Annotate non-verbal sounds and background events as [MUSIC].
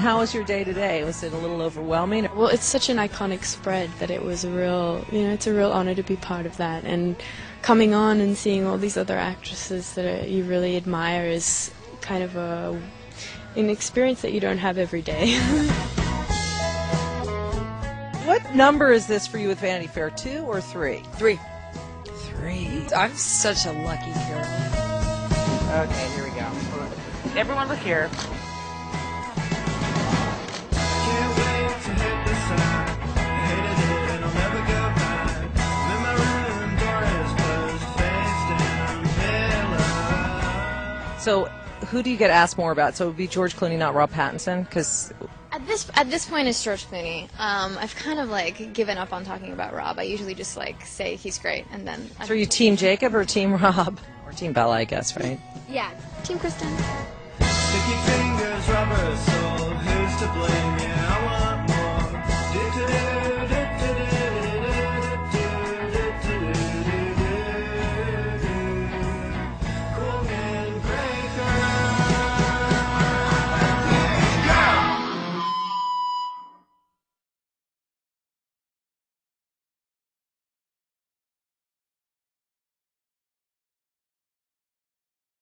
how was your day today? Was it a little overwhelming? Well, it's such an iconic spread that it was a real, you know, it's a real honor to be part of that. And coming on and seeing all these other actresses that are, you really admire is kind of a an experience that you don't have every day. [LAUGHS] What number is this for you with Vanity Fair? Two or three? Three. Three. I'm such a lucky girl. Okay, here we go. Everyone look here. So, who do you get asked more about? So it would be George Clooney, not Rob Pattinson, because At this at this point, it's George Clooney. Um, I've kind of like given up on talking about Rob. I usually just like say he's great, and then. I so are you Team Jacob or Team Rob or Team Bella? I guess, right? Yeah, Team Kristen.